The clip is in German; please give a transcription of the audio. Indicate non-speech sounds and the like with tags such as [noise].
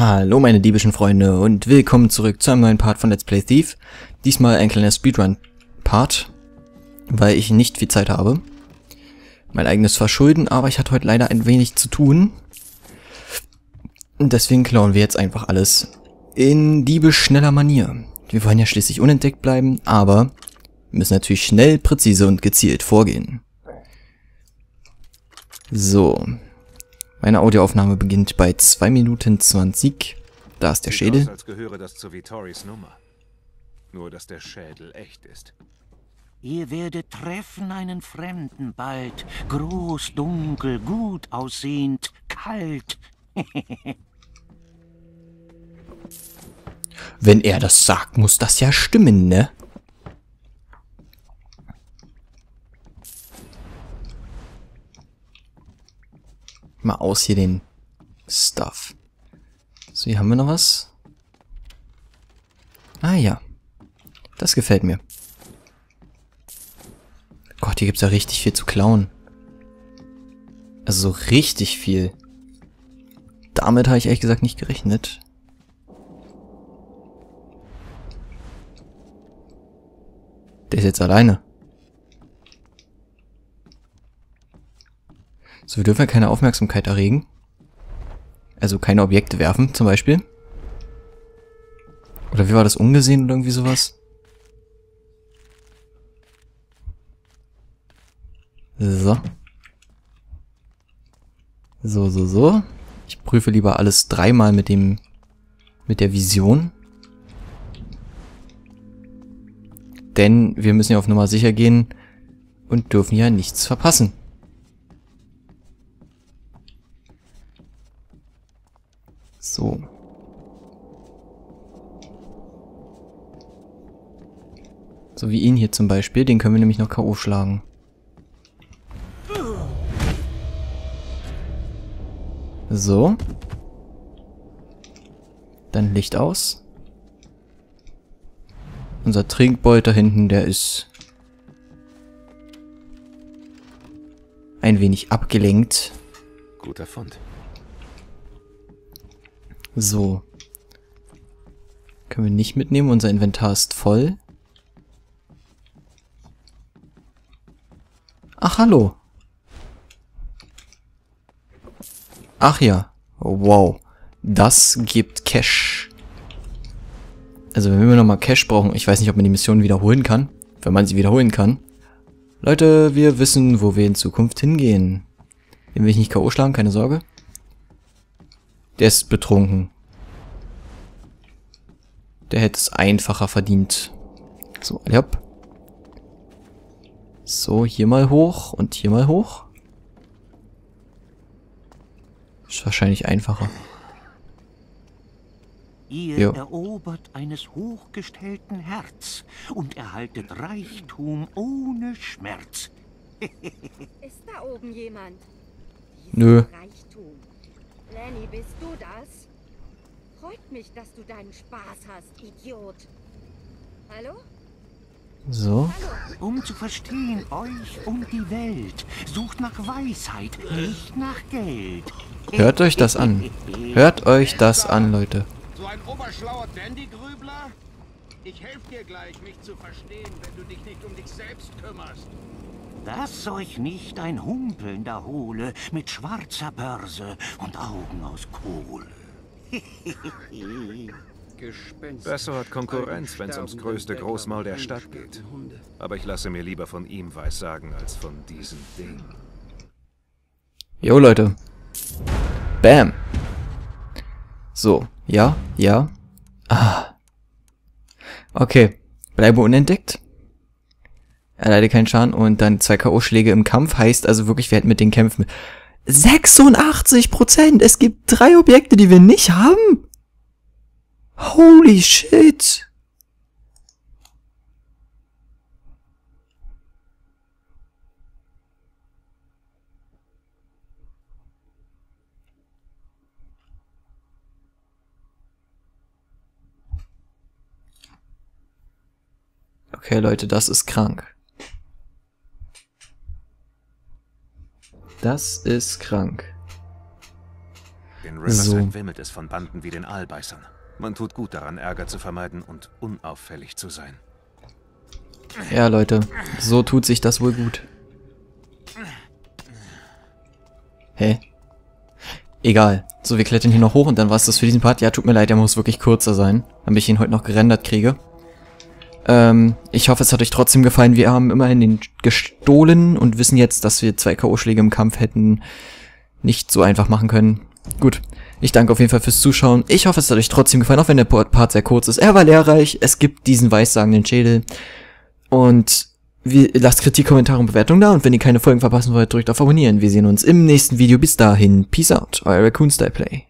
Hallo meine diebischen Freunde und willkommen zurück zu einem neuen Part von Let's Play Thief. Diesmal ein kleiner Speedrun-Part, weil ich nicht viel Zeit habe. Mein eigenes Verschulden, aber ich hatte heute leider ein wenig zu tun. Und deswegen klauen wir jetzt einfach alles in diebisch schneller Manier. Wir wollen ja schließlich unentdeckt bleiben, aber müssen natürlich schnell, präzise und gezielt vorgehen. So, meine Audioaufnahme beginnt bei 2 Minuten 20. Da ist der Schädel. Aus, als gehöre das zu Vittoris Nummer. Nur, dass der Schädel echt ist. Ihr werdet treffen einen Fremden bald. Groß, dunkel, gut aussehend, kalt. [laughs] Wenn er das sagt, muss das ja stimmen, ne? Mal aus hier den Stuff. So, hier haben wir noch was. Ah ja. Das gefällt mir. Gott, hier gibt's ja richtig viel zu klauen. Also so richtig viel. Damit habe ich ehrlich gesagt nicht gerechnet. Der ist jetzt alleine. So, wir dürfen ja keine Aufmerksamkeit erregen. Also keine Objekte werfen, zum Beispiel. Oder wie war das, ungesehen oder irgendwie sowas? So. So, so, so. Ich prüfe lieber alles dreimal mit dem, mit der Vision. Denn wir müssen ja auf Nummer sicher gehen und dürfen ja nichts verpassen. So. So wie ihn hier zum Beispiel, den können wir nämlich noch K.O. schlagen. So. Dann Licht aus. Unser Trinkbeutel da hinten, der ist ein wenig abgelenkt. Guter Fund. So. Können wir nicht mitnehmen, unser Inventar ist voll. Ach, hallo. Ach ja. Wow. Das gibt Cash. Also wenn wir nochmal Cash brauchen, ich weiß nicht, ob man die Mission wiederholen kann. Wenn man sie wiederholen kann. Leute, wir wissen, wo wir in Zukunft hingehen. Den will ich nicht K.O. schlagen, keine Sorge. Der ist betrunken. Der hätte es einfacher verdient. So, hopp. So, hier mal hoch und hier mal hoch. Ist wahrscheinlich einfacher. Ihr Jo. erobert eines hochgestellten Herz und erhaltet Reichtum ohne Schmerz. [laughs] Ist da oben jemand? Nö. Reichtum. Lenny, bist du das? Freut mich, dass du deinen Spaß hast, Idiot. Hallo? So. Um zu verstehen euch und die Welt, sucht nach Weisheit, nicht nach Geld. Hört euch das an. Hört euch das an, Leute. So ein oberschlauer Dandy-Grübler? Ich helfe dir gleich, mich zu verstehen, wenn du dich nicht um dich selbst kümmerst. Dass euch nicht ein humpelnder hole mit schwarzer Börse und Augen aus Kohle. [laughs] Besser hat Konkurrenz, wenn es ums größte Großmaul der Stadt geht. Aber ich lasse mir lieber von ihm weissagen als von diesem Ding. Jo, Leute. Bam. So. Ja, ja. Ah. Okay. Bleibe unentdeckt. Erleide keinen Schaden und dann zwei K.O.-Schläge im Kampf heißt also wirklich, wir hätten mit den Kämpfen 86 Prozent. Es gibt drei Objekte, die wir nicht haben. Holy shit. Okay, Leute, das ist krank. Das ist krank. In Riverside So. wimmelt es von Banden wie den Aalbeißern. Man tut gut daran, Ärger zu vermeiden und unauffällig zu sein. Ja, Leute, so tut sich das wohl gut. Hä? Egal. So, wir klettern hier noch hoch und dann war es das für diesen Part. Ja, tut mir leid, der muss wirklich kürzer sein, damit ich ihn heute noch gerendert kriege. Ähm, ich hoffe, es hat euch trotzdem gefallen. Wir haben immerhin den gestohlen und wissen jetzt, dass wir zwei K.O.-Schläge im Kampf hätten nicht so einfach machen können. Gut. Ich danke auf jeden Fall fürs Zuschauen. Ich hoffe, es hat euch trotzdem gefallen, auch wenn der Part sehr kurz ist. Er war lehrreich. Es gibt diesen weissagenden Schädel. Und wie, lasst Kritik, Kommentare und Bewertungen da. Und wenn ihr keine Folgen verpassen wollt, drückt auf Abonnieren. Wir sehen uns im nächsten Video. Bis dahin. Peace out. Euer Raccoon Style Play.